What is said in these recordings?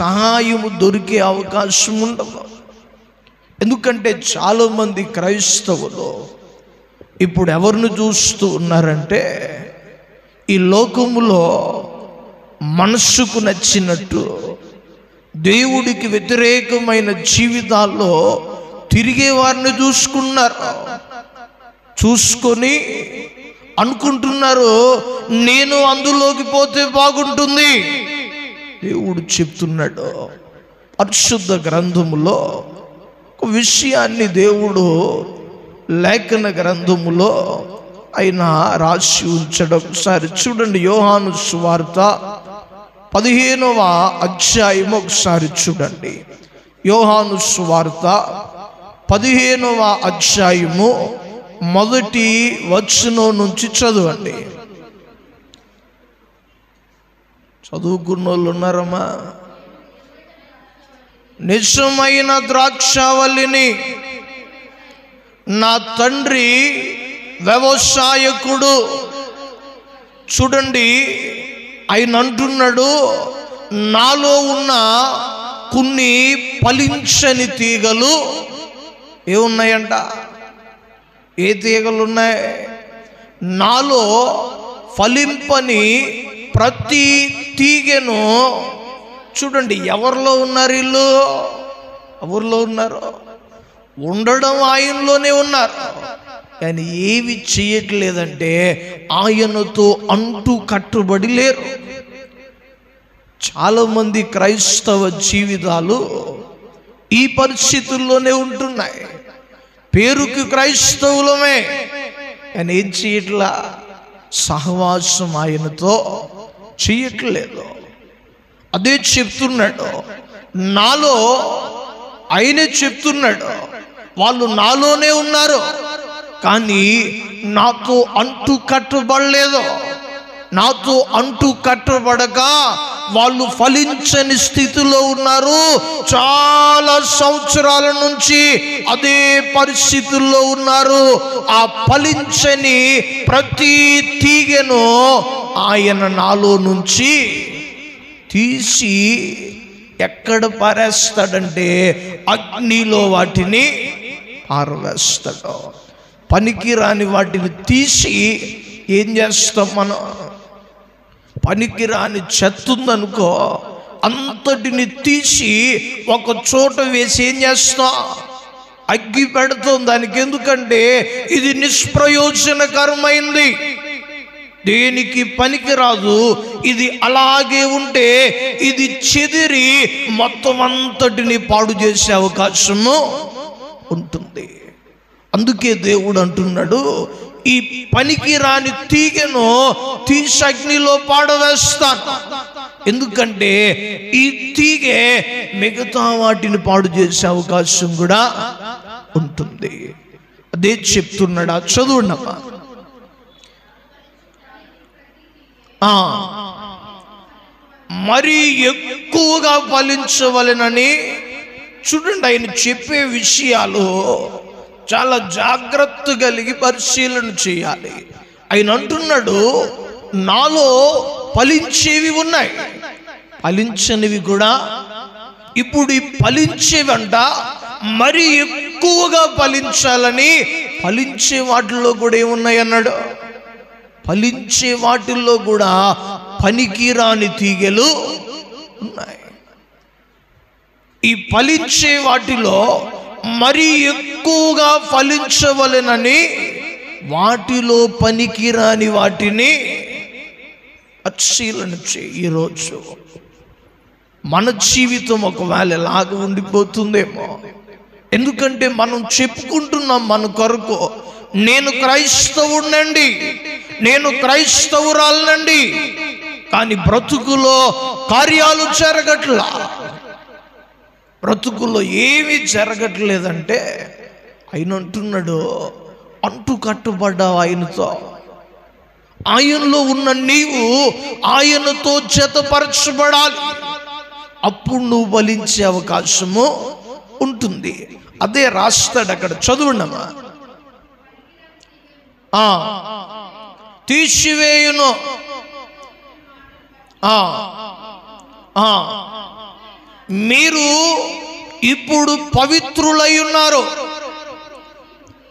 సహాయము దొరికే అవకాశం ఉండదు. ఎందుకంటే చాలామంది క్రైస్తవులు ఇప్పుడు ఎవరిని చూస్తూ ఉన్నారంటే ఈ లోకములో మనస్సుకు నచ్చినట్టు దేవుడికి వ్యతిరేకమైన జీవితాల్లో తిరిగే వారిని చూసుకున్నారు. చూసుకొని అనుకుంటున్నారు నేను అందులోకి పోతే బాగుంటుంది. దేవుడు చెప్తున్నాడు. పరిశుద్ధ గ్రంథములో ఒక విషయాన్ని దేవుడు లేఖన గ్రంథములో ఆయన రాసి ఉంచడం. ఒకసారి చూడండి యోహాను సువార్త పదిహేనవ అధ్యాయం ఒకసారి చూడండి. యోహాను సువార్త పదిహేనవ అధ్యాయము మొదటి వచనం నుంచి చదవండి. చదువుకున్న వాళ్ళు ఉన్నారమ్మా నిజమైన ద్రాక్షావల్లిని నా తండ్రి వ్యవసాయకుడు చూడండి ఆయన అంటున్నాడు నాలో ఉన్న కొన్ని ఫలించని తీగలు ఏమున్నాయంట? ఏ తీగలు ఉన్నాయి నాలో ఫలింపని ప్రతి తీగను చూడండి ఎవరిలో ఉన్నారు వీళ్ళు? ఎవరిలో ఉన్నారు? ఉండడం ఆయనలోనే ఉన్నారు. కానీ ఏవి చేయట్లేదంటే ఆయనతో అంటూ కట్టుబడి లేరు. చాలామంది క్రైస్తవ జీవితాలు ఈ పరిస్థితుల్లోనే ఉంటున్నాయి. పేరుకి క్రైస్తవులమే. కానీ ఏం చేయట్లా? సహవాసం ఆయనతో. చేయట్లేదు అదే చెప్తున్నాడు నాలో ఆయనే చెప్తున్నాడు వాళ్ళు నాలోనే ఉన్నారు కానీ నాకు అంటు కట్టబడలేదు నాతో అంటూ కట్టబడక వాళ్ళు ఫలించని స్థితిలో ఉన్నారు. చాలా సంవత్సరాల నుంచి అదే పరిస్థితుల్లో ఉన్నారు. ఆ ఫలించని ప్రతి తీగను ఆయన నాలో నుంచి తీసి ఎక్కడ పారేస్తాడంటే అగ్నిలో వాటిని పారవేస్తాడు. పనికిరాని వాటిని తీసి ఏం చేస్తాం మనం? పనికిరాని చెత్తుందనుకో చెత్త ఉందనుకో అంతటిని తీసి ఒక చోట వేసి ఏం చేస్తాం? అగ్గి పెడుతుంది. దానికి ఎందుకంటే ఇది నిష్ప్రయోజనకరమైంది. దేనికి పనికిరాదు? ఇది అలాగే ఉంటే ఇది చెదిరి మొత్తం అంతటిని పాడు చేసే అవకాశము ఉంటుంది. అందుకే దేవుడు అంటున్నాడు ఈ పనికి రాని తీగను తీసగ్నిలో పాడవేస్తాను. ఎందుకంటే ఈ తీగే మిగతా వాటిని పాడు చేసే అవకాశం కూడా ఉంటుంది. అదే చెప్తున్నాడా. చదువుండమ్మా మరి ఎక్కువగా ఫలించవలనని చూడండి ఆయన చెప్పే విషయాలు చాలా జాగ్రత్త కలిగి పరిశీలన చేయాలి. ఆయన అంటున్నాడు నాలో ఫలించేవి ఉన్నాయి. ఫలించనివి కూడా ఇప్పుడు ఈ ఫలించేవంట మరి ఎక్కువగా ఫలించాలని ఫలించే వాటిల్లో కూడా ఏమున్నాయి అన్నాడు. ఫలించే వాటిల్లో కూడా పనికిరాని తీగలు ఉన్నాయి. ఈ ఫలించే వాటిలో మరి ఎక్కువగా ఫలించవలెనని వాటిలో పనికిరాని వాటిని పరిశీలన చేయి ఈరోజు మన జీవితం ఒకవేళ ఎలాగ ఉండిపోతుందేమో. ఎందుకంటే మనం చెప్పుకుంటున్నాం మన కొరకు నేను క్రైస్తవుడినండి నేను క్రైస్తవురాలనండి కానీ బ్రతుకులో కార్యాలు జరగట్లా. బ్రతుకుల్లో ఏమీ జరగట్లేదంటే ఆయన అంటున్నాడు అంటు కట్టుబడ్డావు ఆయనతో. ఆయనలో ఉన్న నీవు ఆయనతో జతపరచబడాలి. అప్పుడు నువ్వు బలించే అవకాశము ఉంటుంది. అదే రాస్తాడు అక్కడ. చదువుండమా తీసివేయును. మీరు ఇప్పుడు పవిత్రులై ఉన్నారు.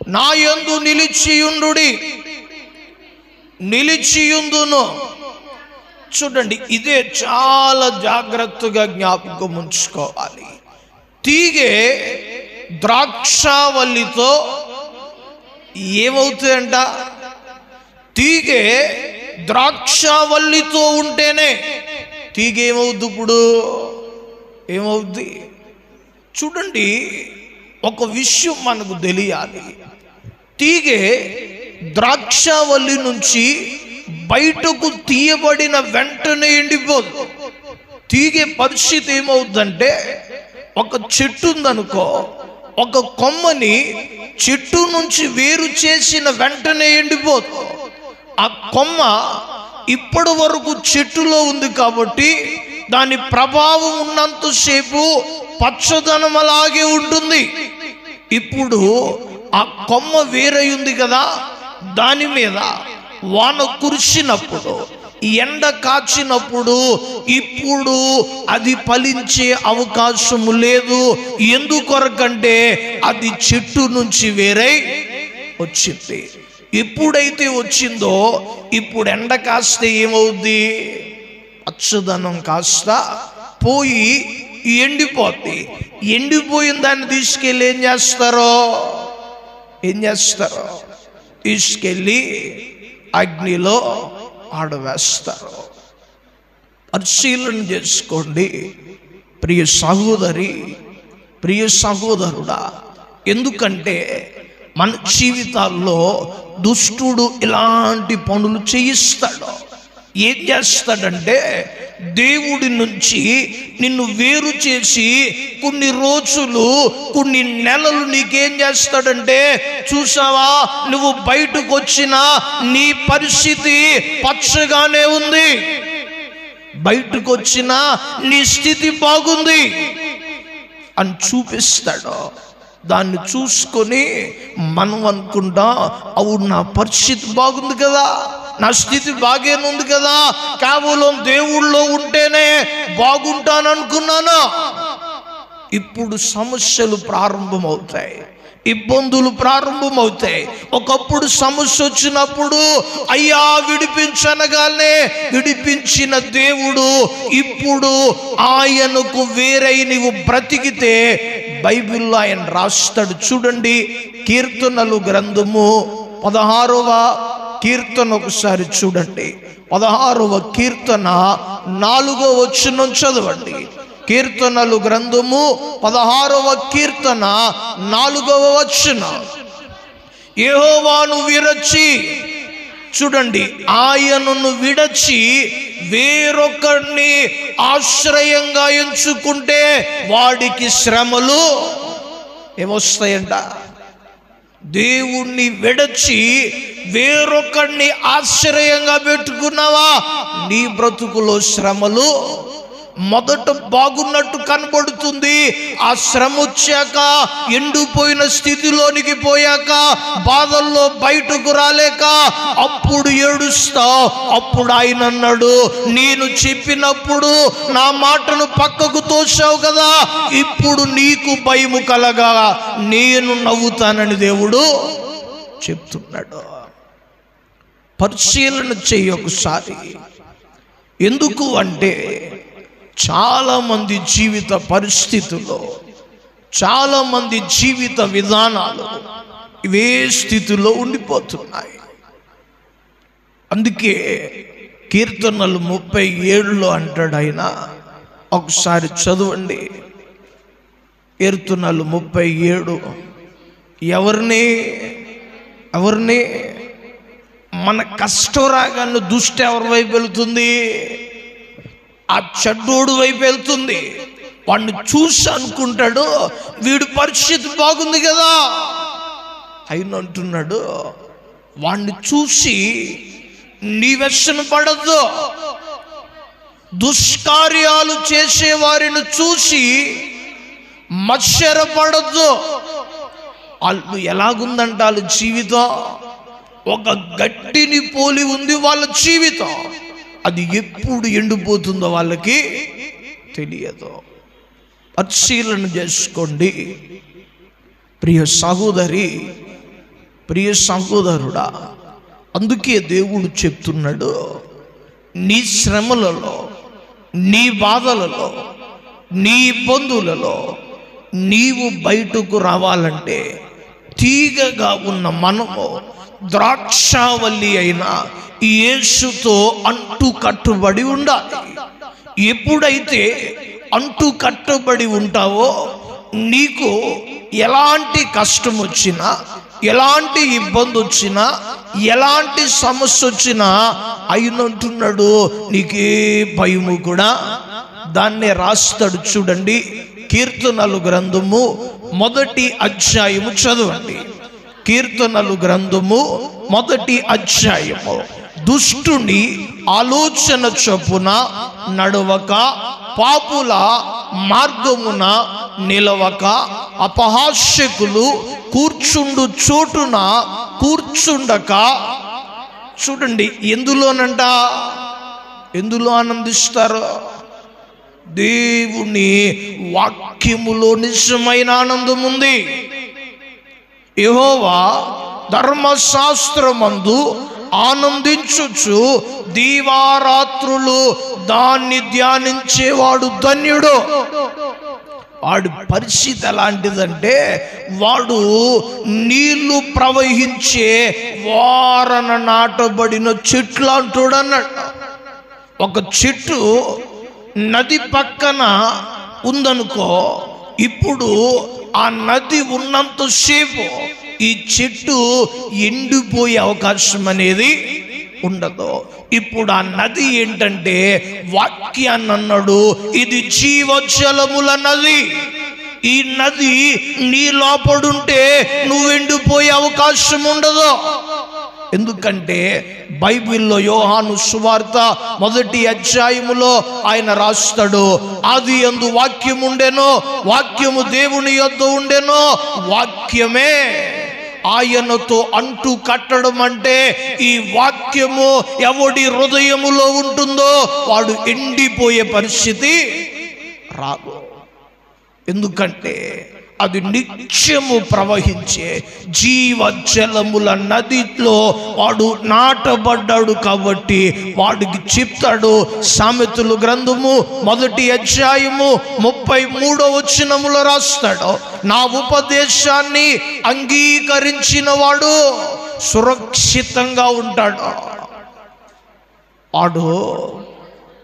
నా యందు నిలిచియుండుడి. నిలిచియుందును. చూడండి ఇదే చాలా జాగ్రత్తగా జ్ఞాపకం ఉంచుకోవాలి. తీగే ద్రాక్షావల్లితో ఏమవుతుందంట తీగే ద్రాక్షావల్లితో ఉంటేనే తీగ ఇప్పుడు ఏమవుద్ది? చూడండి ఒక విషయం మనకు తెలియాలి. తీగే ద్రాక్షవల్లి నుంచి బయటకు తీయబడిన వెంటనే ఎండిపోదు. తీగే పరిస్థితి ఏమవుద్దంటే ఒక చెట్టు ఉందనుకో ఒక కొమ్మని చెట్టు నుంచి వేరు చేసిన వెంటనే ఎండిపోదు. ఆ కొమ్మ ఇప్పటి వరకు చెట్టులో ఉంది కాబట్టి దాని ప్రభావం ఉన్నంతసేపు పచ్చదనం అలాగే ఉంటుంది. ఇప్పుడు ఆ కొమ్మ వేరై ఉంది కదా దాని మీద వాన కురిసినప్పుడు ఎండ కాచినప్పుడు ఇప్పుడు అది ఫలించే అవకాశము లేదు. ఎందుకొరకంటే అది చెట్టు నుంచి వేరై వచ్చింది. ఎప్పుడైతే వచ్చిందో ఇప్పుడు ఎండ కాస్తే ఏమవుద్ది? అచ్చుదనం కాస్త పోయి ఎండిపోద్ది. ఎండిపోయిన దాన్ని తీసుకెళ్ళి ఏం చేస్తారో? ఏం చేస్తారు? తీసుకెళ్ళి అగ్నిలో ఆడవేస్తారు. పరిశీలన చేసుకోండి. ప్రియ సహోదరి ప్రియ సహోదరుడా ఎందుకంటే మన జీవితాల్లో దుష్టుడు ఇలాంటి పనులు చేయిస్తాడు. ఏం చేస్తాడంటే దేవుడి నుంచి నిన్ను వేరు చేసి కొన్ని రోజులు కొన్ని నెలలు నీకేం చేస్తాడంటే చూసావా నువ్వు బయటకు వచ్చిన నీ పరిస్థితి పచ్చగానే ఉంది. బయటకు వచ్చిన నీ స్థితి బాగుంది అని చూపిస్తాడు. దాన్ని చూసుకొని మనం అనుకుంటా అవును నా పరిస్థితి బాగుంది కదా. నా స్థితి బాగేనుంది కదా. కేవలం దేవుళ్ళో ఉంటేనే బాగుంటాననుకున్నాను. ఇప్పుడు సమస్యలు ప్రారంభమవుతాయి. ఇబ్బందులు ప్రారంభమవుతాయి. ఒకప్పుడు సమస్య వచ్చినప్పుడు అయ్యా విడిపించనగానే విడిపించిన దేవుడు ఇప్పుడు ఆయనకు వేరై నీవు బ్రతికితే బైబిల్లో ఆయన రాస్తాడు. చూడండి కీర్తనలు గ్రంథము పదహారవ కీర్తన ఒకసారి చూడండి. పదహారవ కీర్తన నాలుగో వచ్చిన చదవండి. కీర్తనలు గ్రంథము పదహారవ కీర్తన నాలుగవ వచ్చిన ఏహోవాను విరచి చూడండి ఆయనను విడచి వేరొకరిని ఆశ్రయంగా ఎంచుకుంటే వాడికి శ్రమలు ఏమొస్తాయంట? దేవుణ్ణి విడచి వేరొకరిని ఆశ్రయంగా పెట్టుకున్నావా? నీ బ్రతుకులో శ్రమలు మొదట బాగున్నట్టు కనబడుతుంది. ఆ శ్రమ వచ్చాక ఎండిపోయిన స్థితిలోనికి పోయాక బాధల్లో బయటకు రాలేక అప్పుడు ఏడుస్తావు అప్పుడు ఆయన అన్నాడు నేను చెప్పినప్పుడు నా మాటను పక్కకు తోసావు కదా ఇప్పుడు నీకు భయము కలగా నేను నవ్వుతానని దేవుడు చెప్తున్నాడు. పరిశీలన చెయ్యి ఒకసారి. ఎందుకు అంటే చాలామంది జీవిత పరిస్థితుల్లో చాలామంది జీవిత విధానాలు ఇవే స్థితిలో ఉండిపోతున్నాయి. అందుకే కీర్తనలు ముప్పై ఏడులో అంటాడు ఆయన ఒకసారి చదవండి. కీర్తనలు ముప్పై ఏడు ఎవరిని ఎవరిని మన కష్టరాగాన్ని దుష్టి ఎవరి వైపు వెళుతుంది? ఆ చెడ్డోడు వైపు వెళ్తుంది. వాడిని చూసి అనుకుంటాడు వీడి పరిస్థితి బాగుంది కదా అయిన అంటున్నాడు. వాణ్ణి చూసి నీ వెచ్చన పడద్దు దుష్కార్యాలు చేసే వారిని చూసి మత్సరపడద్దు వాళ్ళు ఎలాగుందంట వాళ్ళ జీవితం? ఒక గట్టిని పోలి ఉంది వాళ్ళ జీవితం. అది ఎప్పుడు ఎండిపోతుందో వాళ్ళకి తెలియదు. పరిశీలన చేసుకోండి. ప్రియ సహోదరి ప్రియ సహోదరుడా అందుకే దేవుడు చెప్తున్నాడు నీ శ్రమలలో నీ బాధలలో నీ ఇబ్బందులలో నీవు బయటకు రావాలంటే తీగగా ఉన్న మనము ద్రాక్షావల్లి అయిన యేసుతో అంటు కట్టుబడి ఉండాలి. ఎప్పుడైతే అంటు కట్టుబడి ఉంటావో నీకు ఎలాంటి కష్టం వచ్చినా ఎలాంటి ఇబ్బంది వచ్చినా ఎలాంటి సమస్య వచ్చినా అయినంటున్నాడు నీకే భయము కూడా. దాన్నే రాస్తాడు చూడండి కీర్తనలు గ్రంథము మొదటి అధ్యాయము చదవండి. కీర్తనలు గ్రంథము మొదటి అధ్యాయము. దుష్టుని ఆలోచన చొప్పున నడవక పాపుల మార్గమున నిలవక అపహాస్యకులు కూర్చుండు చోటున కూర్చుండక. చూడండి ఎందులోనంట? ఎందులో ఆనందిస్తారు? దేవుని వాక్యములో నిజమైన ఆనందం ఉంది. యహోవా ధర్మశాస్త్రమందు ఆనందించుచు దీవారాత్రులు దాన్ని ధ్యానించేవాడు ధన్యుడు. వాడి పరిస్థితి ఎలాంటిదంటే వాడు నీళ్ళు ప్రవహించే వారన నాటబడిన చెట్లు అంటాడు అన్నాడు ఒక చెట్టు నది పక్కన ఉందనుకో ఇప్పుడు ఆ నది ఉన్నంతసేపు ఈ చెట్టు ఎండిపోయే అవకాశం అనేది ఉండదు. ఇప్పుడు ఆ నది ఏంటంటే వాక్యాన్ని అన్నాడు ఇది జీవజలముల నది. ఈ నది నీ లోపడుంటే నువ్వు ఎండిపోయే అవకాశం ఉండదు. ఎందుకంటే బైబిల్లో యోహాను సువార్త మొదటి అధ్యాయములో ఆయన రాస్తాడు ఆది ఎందు వాక్యం ఉండెనో వాక్యము దేవుని యొద్ద ఉండెనో వాక్యమే ఆయనతో అంటూ కట్టడం అంటే ఈ వాక్యము ఎవడి హృదయములో ఉంటుందో వాడు ఎండిపోయే పరిస్థితి రాదు. ఎందుకంటే అది నిత్యము ప్రవహించే జీవజలముల నదిలో వాడు నాటబడ్డాడు కాబట్టి వాడికి చెప్తాడు సామెతలు గ్రంథము మొదటి అధ్యాయము ముప్పై మూడో వచ్చినములో రాస్తాడు నా ఉపదేశాన్ని అంగీకరించిన వాడు సురక్షితంగా ఉంటాడు. వాడు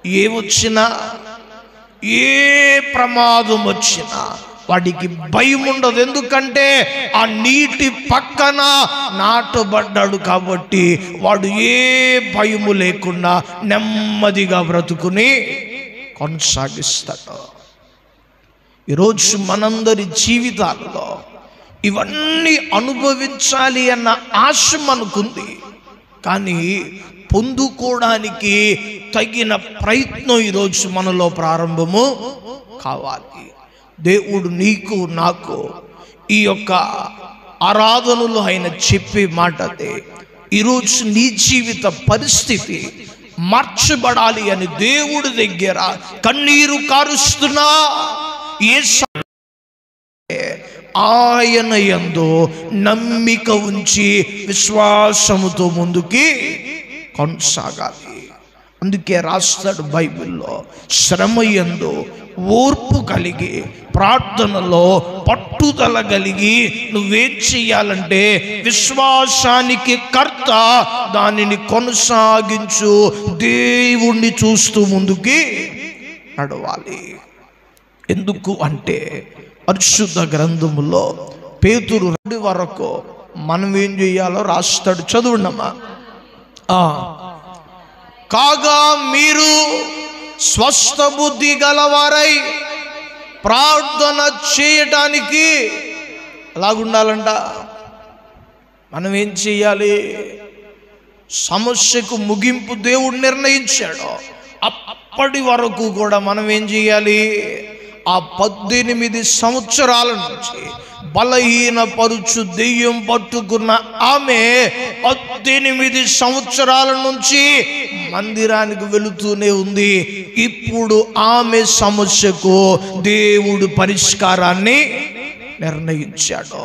ఏమొచ్చినా ఏ ప్రమాదం వచ్చినా వాడికి భయం ఉండదు. ఎందుకంటే ఆ నీటి పక్కన నాటబడ్డాడు కాబట్టి వాడు ఏ భయము లేకుండా నెమ్మదిగా బ్రతుకుని కొనసాగిస్తాడు. ఈరోజు మనందరి జీవితాల్లో ఇవన్నీ అనుభవించాలి అన్న ఆశ మనకుంది. కానీ పొందుకోవడానికి తగిన ప్రయత్నం ఈరోజు మనలో ప్రారంభము కావాలి. దేవుడు నీకు నాకు ఈ యొక్క ఆరాధనలో ఆయన చెప్పే మాట అదే. ఈరోజు నీ జీవిత పరిస్థితి మార్చబడాలి అని దేవుడి దగ్గర కన్నీరు కారుస్తున్నా. ఏ ఆయన ఎందు నమ్మిక ఉంచి విశ్వాసముతో ముందుకి కొనసాగాలి. అందుకే రాస్తాడు బైబిల్లో శ్రమ ఎందు ఓర్పు కలిగి ప్రార్థనలో పట్టుదల కలిగి నువ్వేం చెయ్యాలంటే విశ్వాసానికి కర్త దానిని కొనసాగించు. దేవుణ్ణి చూస్తూ ముందుకి నడవాలి. ఎందుకు అంటే పరిశుద్ధ గ్రంథములో పేతురు రెండు వరకు మనం ఏం చేయాలో రాస్తాడు. చదువుండమ్మా కాగా మీరు స్వస్థ బుద్ధి గలవారై ప్రార్థన చేయటానికి అలాగుండాలంట మనం ఏం చేయాలి? సమస్యకు ముగింపు దేవుడు నిర్ణయించాడు. అప్పటి వరకు కూడా మనం ఏం చేయాలి? ఆ పద్దెనిమిది సంవత్సరాల నుంచి బలహీనపరుచు దెయ్యం పట్టుకున్న ఆమె పద్దెనిమిది సంవత్సరాల నుంచి మందిరానికి వెళుతూనే ఉంది. ఇప్పుడు ఆమె సమస్యకు దేవుడు పరిష్కారాన్ని నిర్ణయించాడు.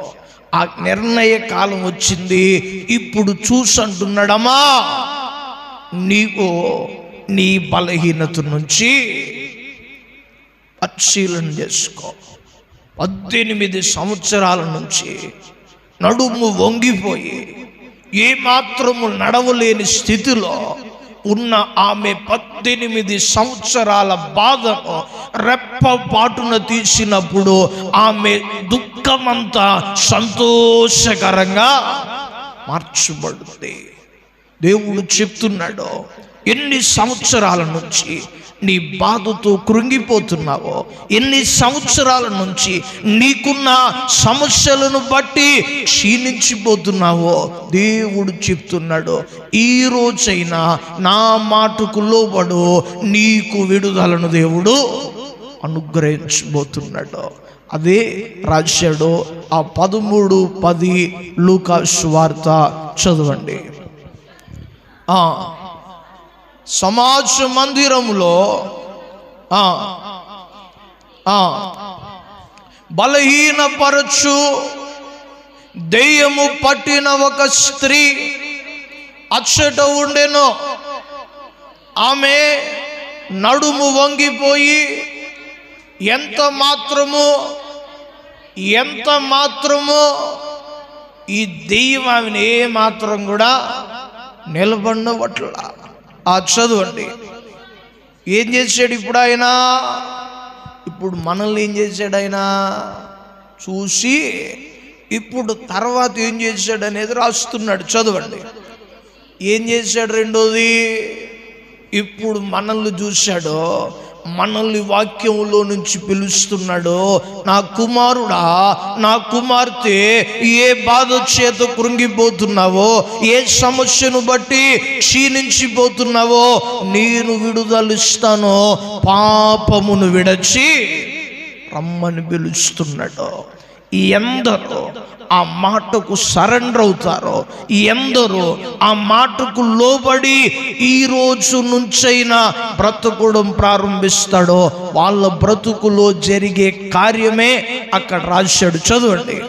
ఆ నిర్ణయ కాలం వచ్చింది. ఇప్పుడు చూసంటున్నాడమ్మా నీవు నీ బలహీనత నుంచి పరిశీలన చేసుకో. పద్దెనిమిది సంవత్సరాల నుంచి నడుము వంగిపోయి ఏమాత్రము నడవలేని స్థితిలో ఉన్న ఆమె పద్దెనిమిది సంవత్సరాల బాధను రెప్పపాటున తీసినప్పుడు ఆమె దుఃఖమంతా సంతోషకరంగా మార్చబడుతుంది. దేవుడు చెప్తున్నాడు ఎన్ని సంవత్సరాల నుంచి నీ బాధతో కృంగిపోతున్నావో? ఎన్ని సంవత్సరాల నుంచి నీకున్న సమస్యలను బట్టి క్షీణించిపోతున్నావో? దేవుడు చెప్తున్నాడు ఈరోజైనా నా మాటకు లోబడు నీకు విడుదలను దేవుడు అనుగ్రహించబోతున్నాడు. అదే రాశాడు ఆ పదమూడు పది లూకాస్ వార్త చదవండి. ఆ, సమాజ మందిరంలో బలహీనపరచు దెయ్యము పట్టిన ఒక స్త్రీ అచ్చట ఉండెను. ఆమె నడుము వంగిపోయి ఎంత మాత్రము ఎంత మాత్రము ఈ దెయ్యం ఆమెను ఏ మాత్రం కూడా నిలబడినవట్లా. ఆ చదవండి. ఏం చేశాడు ఇప్పుడు ఆయన? ఇప్పుడు మనల్ని ఏం చేశాడు ఆయన? చూసి ఇప్పుడు తర్వాత ఏం చేశాడు అనేది రాస్తున్నాడు. చదవండి. ఏం చేశాడు రెండోది? ఇప్పుడు మనల్ని చూశాడో. మనల్ని వాక్యంలో నుంచి పిలుస్తున్నాడు నా కుమారుడా నా కుమార్తె ఏ బాధ చేత కృంగిపోతున్నావో ఏ సమస్యను బట్టి క్షీణించిపోతున్నావో నేను విడుదలిస్తాను పాపమును విడచి రమ్మని పిలుస్తున్నాడు. ఎందరో ఆ మాటకు సరెండర్ అవుతారో ఎందరో ఆ మాటకు లోబడి ఈ రోజు నుంచైనా బ్రతకడం ప్రారంభిస్తాడో? వాళ్ళ బ్రతుకులో జరిగే కార్యమే అక్కడ రాశాడు. చదవండి.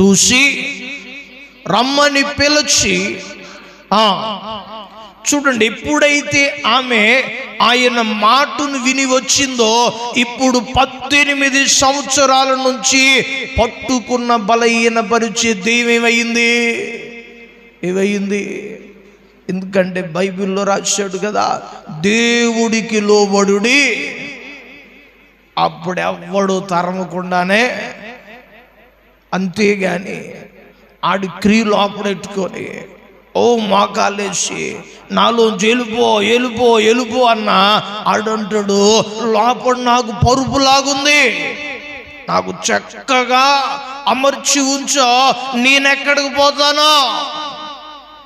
చూసి రమ్మని పిలిచి ఆ చూడండి ఎప్పుడైతే ఆమె ఆయన మాటను విని వచ్చిందో ఇప్పుడు పద్దెనిమిది సంవత్సరాల నుంచి పట్టుకున్న బలహీన పరిచే దైవమేమైంది ఏమైంది? ఎందుకంటే బైబిల్లో రాశాడు కదా దేవుడికి లోబడుడి అప్పుడు ఎవ్వడు తరమకుండానే అంతేగాని ఆడి క్రియలు ఆపడెట్టుకొని ఓ మోకాలేసి నాలో ఎలుపో ఎలుపో ఎలుపో అన్న ఆడంటాడు లోపల నాకు పరుపులాగుంది. నాకు చక్కగా అమర్చి ఉంచో నేనెక్కడికి పోతానో.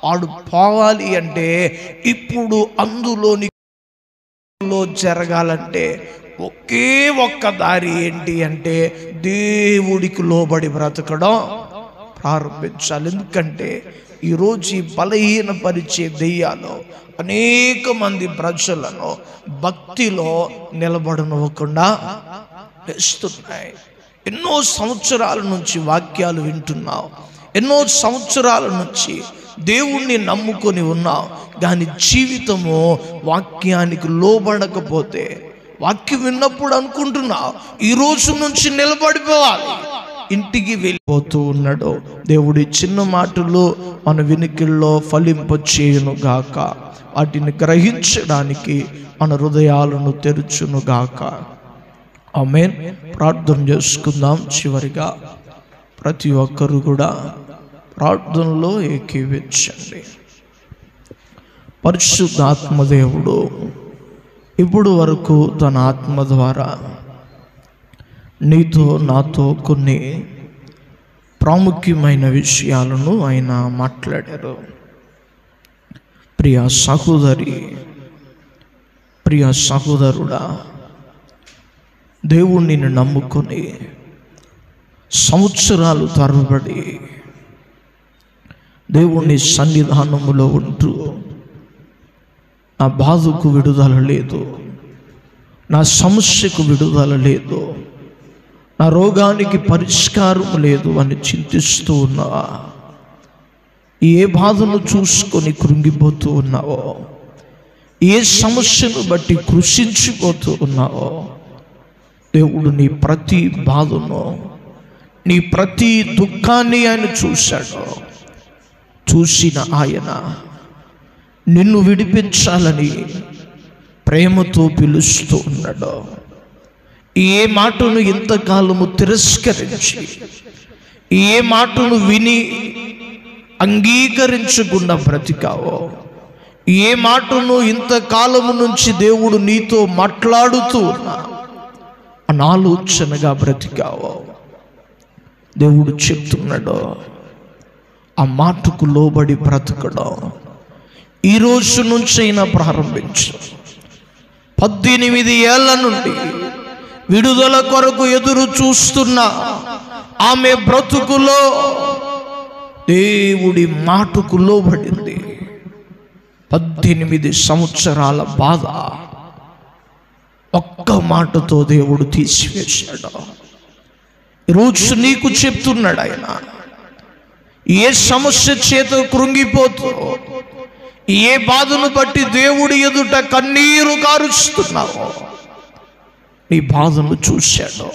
ఆడు పోవాలి అంటే ఇప్పుడు అందులోని జరగాలంటే ఒకే ఒక్క దారి ఏంటి అంటే దేవుడికి లోబడి బ్రతకడం ప్రారంభించాలి. ఎందుకంటే ఈరోజు ఈ బలహీనపరిచే దెయ్యాలు అనేక మంది ప్రజలను భక్తిలో నిలబడనివ్వకుండా వేస్తున్నాయి ఎన్నో సంవత్సరాల నుంచి వాక్యాలు వింటున్నావు. ఎన్నో సంవత్సరాల నుంచి దేవుణ్ణి నమ్ముకొని ఉన్నావు. కానీ జీవితము వాక్యానికి లోబడకపోతే వాక్యం విన్నప్పుడు అనుకుంటున్నావు ఈ రోజు నుంచి నిలబడిపోవాలి. ఇంటికి వెళ్ళిపోతూ ఉన్నాడు. దేవుడి చిన్న మాటలు మన వినికిల్లో ఫలింపచేయును గాక. వాటిని గ్రహించడానికి మన హృదయాలను తెరుచును గాక. ఆమె ప్రార్థన చేసుకుందాం చివరిగా. ప్రతి ఒక్కరు కూడా ప్రార్థనలో ఏకీవించండి. పరిశుద్ధాత్మదేవుడు ఇప్పుడు వరకు తన ఆత్మ ద్వారా నీతో నాతో కొన్ని ప్రాముఖ్యమైన విషయాలను ఆయన మాట్లాడారు. ప్రియ సహోదరి ప్రియ సహోదరుడా దేవుణ్ణి నమ్ముకొని సంవత్సరాలు తరబడి దేవుణ్ణి సన్నిధానములో ఉంటూ నా బాధకు విడుదల లేదు నా సమస్యకు విడుదల లేదు. నా రోగానికి పరిష్కారం లేదు అని చింతిస్తూ ఉన్నావా? ఏ బాధను చూసుకొని కృంగిపోతూ ఉన్నావో? ఏ సమస్యను బట్టి కృషించిపోతూ ఉన్నావో? దేవుడు నీ ప్రతి బాధను నీ ప్రతి దుఃఖాన్ని ఆయన చూశాడు. చూసిన ఆయన నిన్ను విడిపించాలని ప్రేమతో పిలుస్తూ ఉన్నాడు. ఏ మాటను ఇంతకాలము తిరస్కరించి ఏ మాటను విని అంగీకరించకుండా బ్రతికావో ఏ మాటను ఇంతకాలము నుంచి దేవుడు నీతో మాట్లాడుతూ అనాలోచనగా బ్రతికావో. దేవుడు చెప్తున్నాడు ఆ మాటకు లోబడి బ్రతకడం. ఈ రోజు నుంచైనా ప్రారంభించు. పద్దెనిమిది ఏళ్ళ నుండి విడుదల కొరకు ఎదురు చూస్తున్న ఆమె బ్రతుకులో దేవుడి మాటకు లోబడింది. పద్దెనిమిది సంవత్సరాల బాధ. ఒక్క మాటతో దేవుడు తీసివేశాడు. ఈరోజు నీకు చెప్తున్నాడు ఆయన ఏ సమస్య చేత కృంగిపోతూ ఏ బాధను బట్టి దేవుడి ఎదుట కన్నీరు కారుస్తున్నావు నీ బాధను చూశాడు.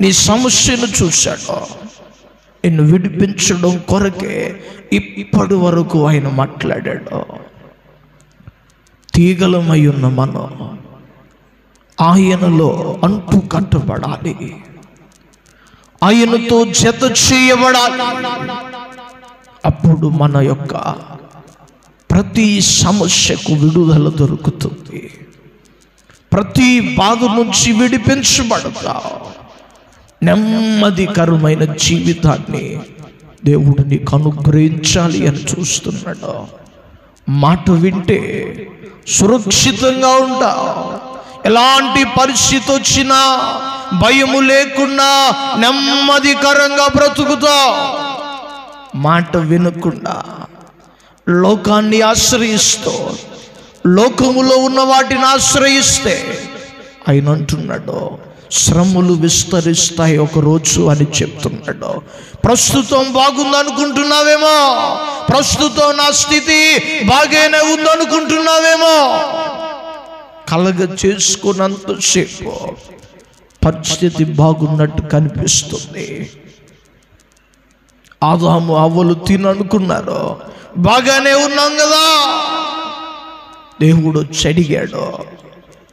నీ సమస్యను చూశాడు. నిన్ను విడిపించడం కొరకే ఇప్పటి వరకు ఆయన మాట్లాడాడు. తీగలమై ఉన్న మనం ఆయనలో అంటు కట్టబడాలి. ఆయనతో జత చేయబడాలి. అప్పుడు మన యొక్క ప్రతి సమస్యకు విడుదల దొరుకుతుంది. ప్రతి బాధ నుంచి విడిపించబడతా. నెమ్మదికరమైన జీవితాన్ని దేవుడు నీకు అనుగ్రహించాలి అని చూస్తున్నాడు. మాట వింటే సురక్షితంగా ఉంటా. ఎలాంటి పరిస్థితి వచ్చినా భయము లేకుండా నెమ్మదికరంగా బ్రతుకుతావు మాట వినకుండా లోకాన్ని ఆశ్రయిస్తూ లోకములో ఉన్న వాటిని ఆశ్రయిస్తే ఆయన అంటున్నాడు శ్రమలు విస్తరిస్తాయి ఒక రోజు అని చెప్తున్నాడు. ప్రస్తుతం బాగుందనుకుంటున్నావేమో? ప్రస్తుతం నా స్థితి బాగానే ఉందనుకుంటున్నావేమో? కలగ చేసుకున్నంతసేపు పరిస్థితి బాగున్నట్టు కనిపిస్తుంది. ఆదాము అవ్వలు తిననుకున్నారు బాగానే ఉన్నాం కదా? దేవుడు చెడిగాడు.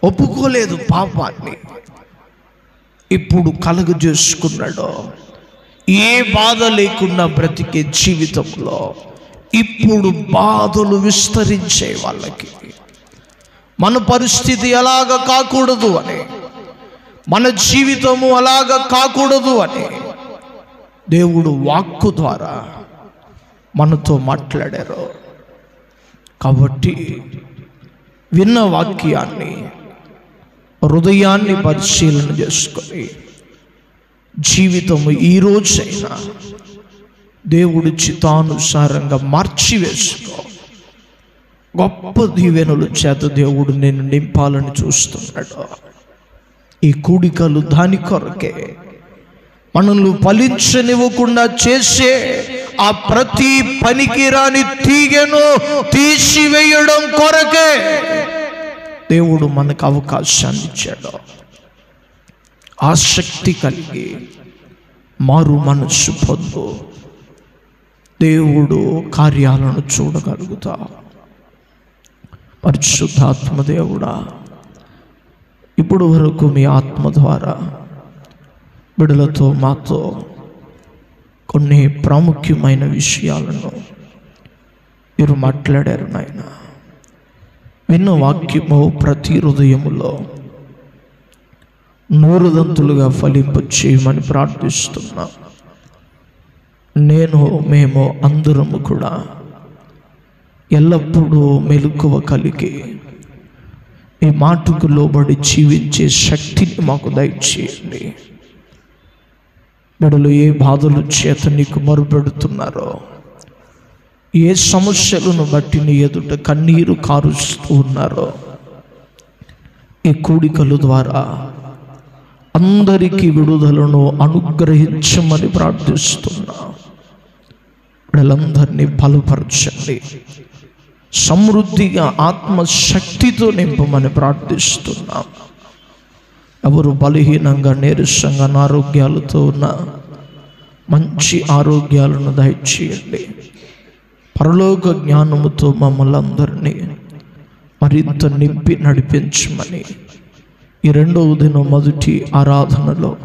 ఒప్పుకోలేదు పాపాన్ని. ఇప్పుడు కలుగు చేసుకున్నాడు. ఏ బాధ లేకుండా బ్రతికే జీవితంలో ఇప్పుడు బాధలు విస్తరించే వాళ్ళకి. మన పరిస్థితి ఎలాగ కాకూడదు అని మన జీవితము అలాగ కాకూడదు అని దేవుడు వాక్కు ద్వారా మనతో మాట్లాడారు. కాబట్టి విన్న వాక్యాన్ని హృదయాన్ని పరిశీలన చేసుకొని జీవితము ఈ రోజైనా దేవుడి చితానుసారంగా మార్చి వేసుకో గొప్ప దీవెనలు చేత దేవుడు నేను నింపాలని చూస్తున్నాడు. ఈ కూడికలు దాని కొరకే మనల్ని ఫలించనివ్వకుండా చేసే ఆ ప్రతి పనికిరాని తీగను తీసివేయడం కొరకే దేవుడు మనకు అవకాశాన్ని ఇచ్చాడు. ఆసక్తి కలిగి మారు మనస్సు పొందు. దేవుడు కార్యాలను చూడగలుగుతా. పరిశుద్ధాత్మ దేవుడా ఇప్పుడు వరకు మీ ఆత్మ ద్వారా బిడలతో మాతో కొన్ని ప్రాముఖ్యమైన విషయాలను మీరు మాట్లాడారు నాయన. విన్న వాక్యము ప్రతి హృదయములో నూరుదంతులుగా దంతులుగా చేయమని ప్రార్థిస్తున్నా. నేను మేము అందరము కూడా ఎల్లప్పుడూ మెలకువ కలిగి ఈ మాటకు లోబడి జీవించే శక్తిని మాకు దయచేయండి. మెడలు ఏ బాధలు చేత నీకు మరుపెడుతున్నారో? ఏ సమస్యలను బట్టి నీ ఎదుట కన్నీరు కారుస్తూ ఉన్నారో? ఈ కూడికల ద్వారా అందరికీ విడుదలను అనుగ్రహించమని ప్రార్థిస్తున్నా. వీళ్ళందరినీ బలపరచండి. సమృద్ధిగా ఆత్మశక్తితో నింపమని ప్రార్థిస్తున్నాం. ఎవరు బలహీనంగా నీరసంగా అనారోగ్యాలతో ఉన్న మంచి ఆరోగ్యాలను దయచేయండి. పరలోక జ్ఞానముతో మమ్మల్ని అందరినీ మరింత నింపి నడిపించమని ఈ రెండవ దినం మొదటి ఆరాధనలో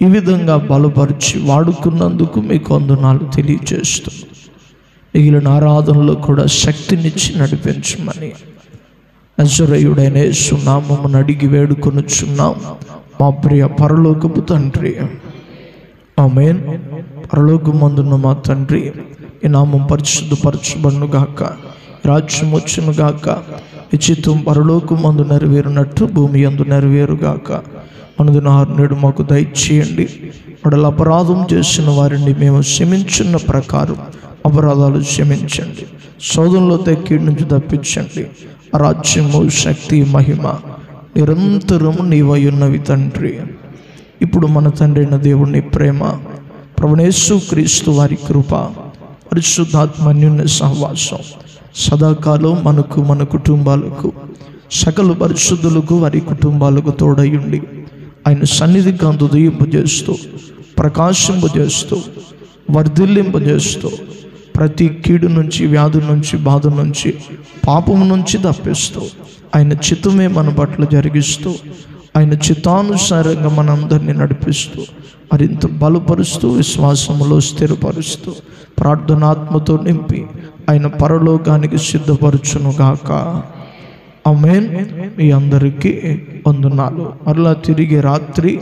ఈ విధంగా బలపరిచి వాడుకున్నందుకు మీకు అందునాలు తెలియజేస్తూ మిగిలిన ఆరాధనలో కూడా శక్తినిచ్చి నడిపించమని నజరయుడైన సున్నామమును అడిగి వేడుకొనుచున్నాం. మా ప్రియ పరలోకపు తండ్రి. ఆమెన్. పరలోకమందున్న మా తండ్రి ఈ నామం పరిశుద్ధపరచబడును గాక రాజ్యం వచ్చును గాక విచిత్రం పరలోకమందు నెరవేరునట్టు భూమి అందు నెరవేరుగాక. మనది నేడు మాకు దయచేయండి. మడల అపరాధం చేసిన వారిని మేము క్షమించున్న ప్రకారం అపరాధాలు క్షమించండి. సోదంలో తెక్కడి నుంచి తప్పించండి. రాజ్యము శక్తి మహిమ నిరంతరము నీవై ఉన్నవి తండ్రి. ఇప్పుడు మన తండ్రి అయిన దేవుని ప్రేమ ప్రవణేశు క్రీస్తు వారి కృప పరిశుద్ధాత్మన్యున్న సహవాసం సదాకాలం మనకు మన కుటుంబాలకు సకల పరిశుద్ధులకు వారి కుటుంబాలకు తోడయుండి ఆయన సన్నిధి కాంతి ప్రకాశింపజేస్తూ వర్ధిల్లింపజేస్తూ ప్రతి కీడు నుంచి వ్యాధుల నుంచి బాధ నుంచి పాపం నుంచి తప్పిస్తూ ఆయన చిత్తమే మన పట్ల జరిగిస్తూ ఆయన చిత్తానుసారంగా మనందరినీ నడిపిస్తూ మరింత బలపరుస్తూ విశ్వాసములో స్థిరపరుస్తూ ప్రార్థనాత్మతో నింపి ఆయన పరలోకానికి సిద్ధపరచునుగాక. అమేన్ మీ అందరికీ వందనాలు. మరలా తిరిగి రాత్రి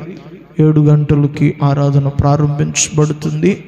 ఏడు గంటలకి ఆరాధన ప్రారంభించబడుతుంది.